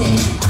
Music.